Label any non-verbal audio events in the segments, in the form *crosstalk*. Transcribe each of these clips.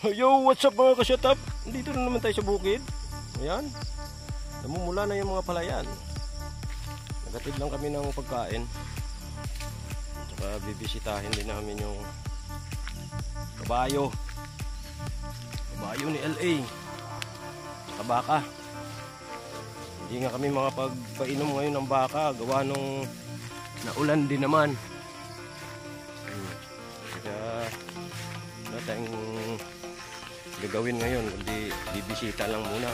Yo, what's up mga kasyatap? Dito na naman tayo sa bukid. Ayan. Namumula na yung mga palayan. Nagatid lang kami ng pagkain. Tsaka bibisitahin din namin yung kabayo. Kabayo ni LA. Tsaka baka. Hindi nga kami makapagpainom ngayon ng baka. Gawa nung naulan din naman. Gagawin ngayon kundi bibisita lang muna.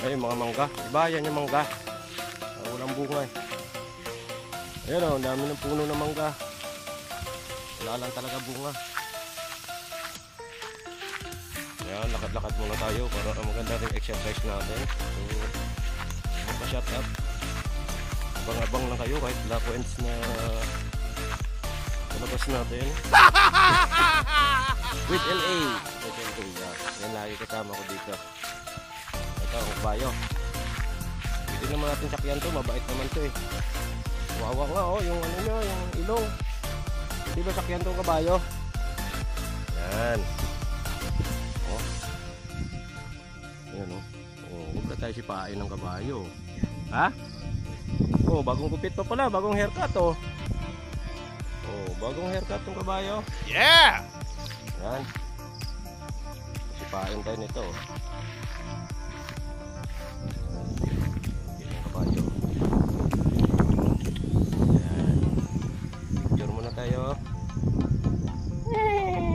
Ay mga mangga. Diba? Yan yung mangga. Ah, walang bunga eh. Ayan o ang dami ng puno ng mangga. Wala lang talaga bunga. Ayan lakad-lakad muna tayo para maganda rin exercise natin. So magpa-shut up. Abang-abang lang kayo kahit black ends na palabas natin *laughs* with LA with LA yeah. yan lagi kasama ko dito. Ito ang kabayo hindi naman natin sakyan to mabait naman to eh. Wawa nga oh yung ano nyo yung ilong. Hindi ba sakyan tong kabayo? Yan. Oh. Yan oh. Oh huwag na tayo sipain ng kabayo. Ha? Oh bagong kupit pa pala bagong haircut oh. Oh bagong haircut tong kabayo. Yeah! Yan. Sipain tayo nito. Yan yung kabayo. Yan. Picture muna tayo.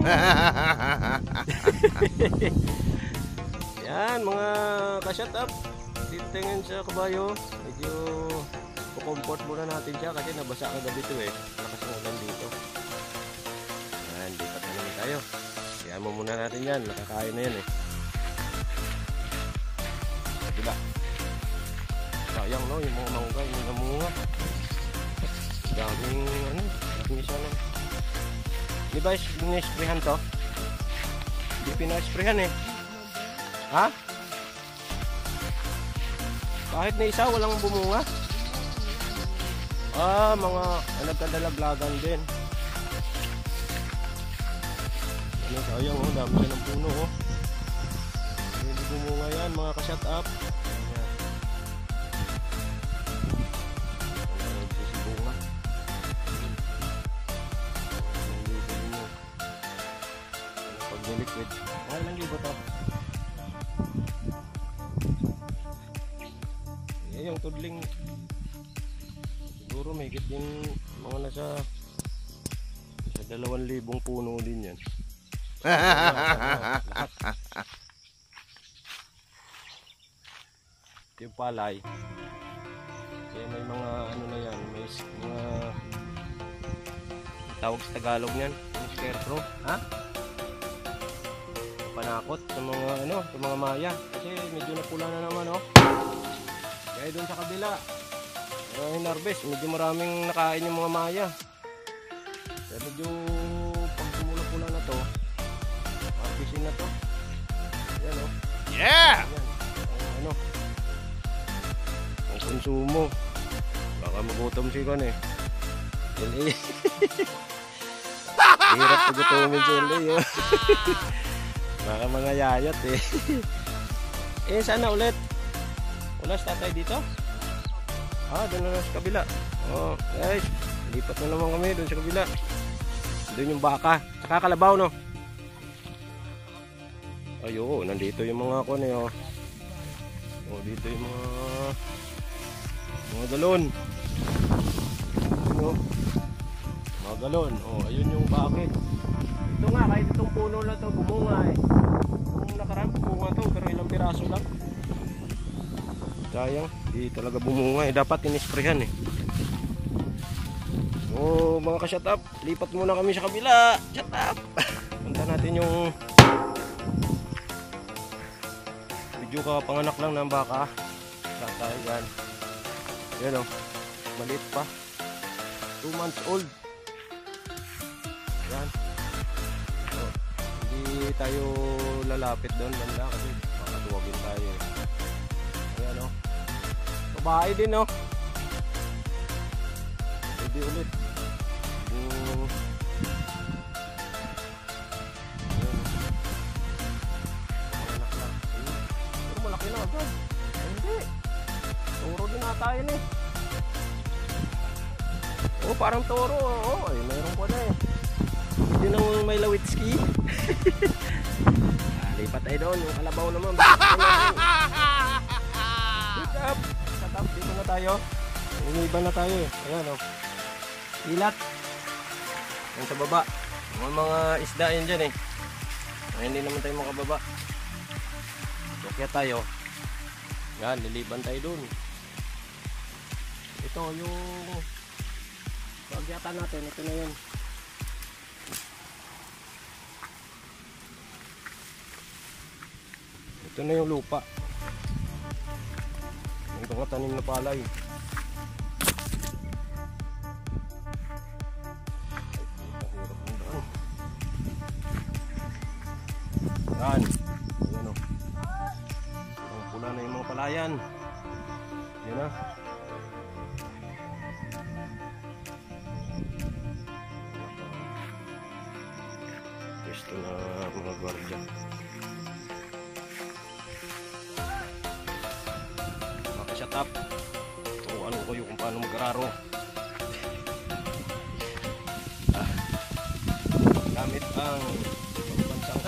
*laughs* Yan, mga ka-shut up. Dito tingin sa kabayo. Medyo comfort muna natin siya kasi nabasa kagabi ito eh. Lakas ng ulan dito. Tayo. Kaya mo muna natin yan. Nakakain na yan eh. Kabila. Sayang no, yung mga mangga, yung mga munga. Daming ano, daming isa no. Di ba pinisprehan to? Di pinasprehan eh. Ha? Kahit na isa, walang bumunga. Ah, mga nagkadalaglagan din. Ano, sayang oh, dami siya ng puno oh. Hindi bumunga yan mga ka-shut up. Ayan. Ayan, nagsisibunga. Ayan, libo ninyo. Ayan, Pag niliquid. Ay, ilang libo to? Ayan, yung tudling siguro may din mga nasa sa dalawang libong puno din yan. Ito yung palay. Kaya may mga ano na yan, may mga tawag sa Tagalog niyan, yung scarecrow, ha? Panakot sa mga ano, sa mga maya. Kasi medyo napula na naman, oh. Kaya doon sa kabila, uh, hinarvest, medyo maraming nakain yung mga maya. Kaya medyo harvestin na to. Yan, oh. Yeah! Ayan, ang ano, ang konsumo. Baka magutom si Kon eh. LA. *laughs* Hirap pagutomin si LA. *laughs* Oh. Baka mga yayat eh. *laughs* eh, sana ulit? Wala sa tatay dito? Ah, doon na lang sa kabila. Oh, guys. Lipat na naman kami doon sa kabila. Doon yung baka. Saka kalabaw, no? Ay, oo. Nandito yung mga kon eh, oh. Oh, dito yung mga mga galon. Ano? Mga galon. Oh, ayun yung bakit. Ito nga, kahit itong puno na to, bumunga eh. Kung nakaraan, bumunga to, pero ilang piraso lang. Sayang, di talaga bumunga eh. Dapat inisprehan eh. So, mga ka-shut up, lipat muna kami sa kabila. Shut up! *laughs* Punta natin yung medyo ka panganak lang ng baka. Tayo dyan? Yan o. Maliit pa. 2 months old. Yan. So, hindi tayo lalapit doon banda kasi baka tuwagin tayo. Ayan o. Babae din o. Pwede ulit. Yun eh. Oh, parang toro. Oo, oh, ay, mayroon pa na eh. Yun ang may lawitski. *laughs* ah, lipat tayo doon. Yung kalabaw naman. *laughs* Pick up. Shut up. Dito na tayo. Umiba na tayo eh. Ayan oh. Ilat. Yan sa baba. Mga mga isda yan dyan eh. Ay, hindi naman tayo makababa. Kaya tayo. Yan, liliban tayo dun. Ito yung pagyata natin. Ito na yun. Ito na yung lupa. Ito nga tanim na palay. Yan. Pwesto na mga gwardiya. Makashut up. Turuan ko kayo kung paano mag-araro. Ah. Gamit ang pambansang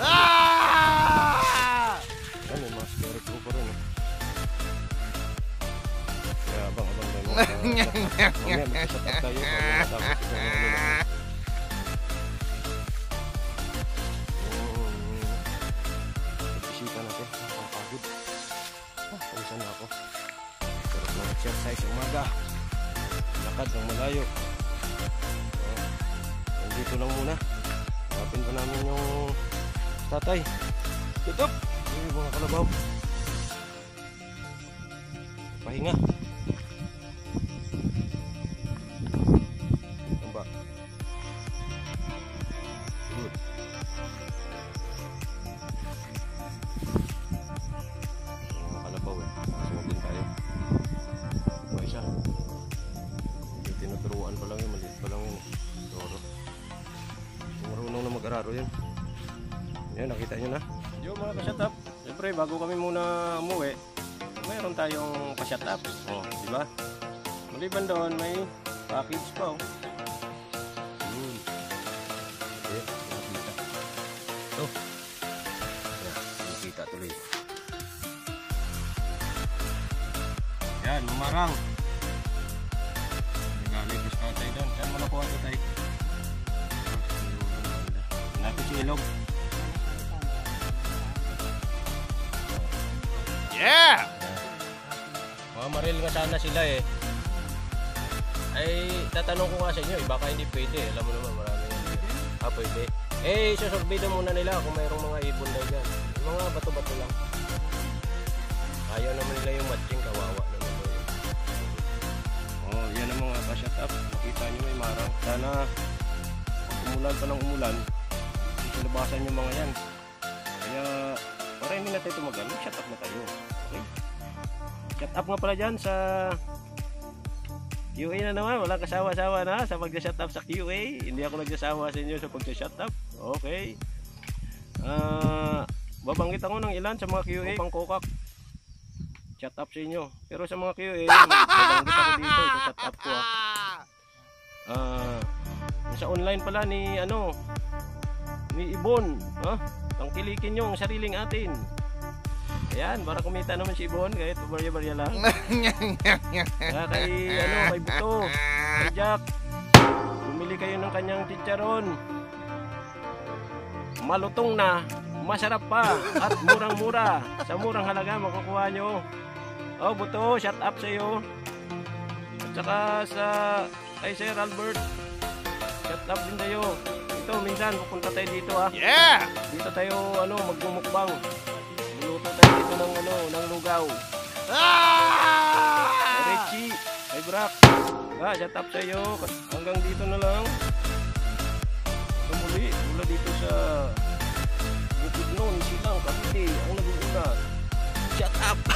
ano, mga spirit ko pa rin. eh. Kaya abang-abang na yung mga... Mamaya, mag-shut up tayo. Mamaya, matapos ito ng Pawisan na ako. Sarap na exercise umaga. Lakad ng malayo. Ah, Nandito lang muna. Hanapin pa namin yung tatay. Tutup! Yung mga kalabaw. Pahinga. Ano Tinuturuan pa lang yun. Maliit pa lang yun. eh. Toro. Marunong na mag-araro yun. Yan, nakita nyo na. Yo mga ka-shut up. Siyempre, bago kami muna umuwi, mayroon tayong pa-shut up. Oh, di ba? Maliban doon, may package pa oh. Hmm. Ayan, nakita. Ito. Ayan, nakita tuloy. Yan, umarang. Mga maril nga sana sila eh. Ay, tatanong ko nga sa inyo eh, baka hindi pwede. Alam mo naman, marami yan. Ah, pwede. Eh, na muna nila kung mayroong mga ibon daw dyan. Mga bato-bato lang. Ayaw naman nila yung matching, kawawa naman daw yun. Oh, yan ang mga ka-shut up. Nakita nyo may marang. Sana, umulan pa ng umulan, sisilabasan yung mga yan. Kaya, para hindi na tayo tumagal, shut up na tayo. Okay? Shut up nga pala dyan sa QA na naman. Wala kasawa-sawa na sa pag-shut up sa QA. Hindi ako nagsasawa sa inyo sa pag-shut up. Okay. Ah, babanggit ako ng ilan sa mga QA pang kokak. Shut up sa inyo. Pero sa mga QA, babanggit ako dito sa shut up ko. ah. Ah, sa online pala ni ano ni Ibon, ha? Tangkilikin nyo ang sariling atin. Ayan, para kumita naman si Ibon kahit barya-barya lang. *laughs* Kaya kay, ano, kay Buto, kay Jack, bumili kayo ng kanyang chicharon. Malutong na, masarap pa, at murang-mura. Sa murang halaga, makukuha nyo. Oh, Buto, shut up sa'yo. At saka sa, kay Sir Albert, shut up din tayo. Ito, minsan, pupunta tayo dito ha. Yeah! Dito tayo, ano, magmumukbang. Ah, shut up sa iyo. Hanggang dito na lang. Sa muli, mula dito sa Bukidnon, Silang, Cavite, ang nag-uuna. Shut up!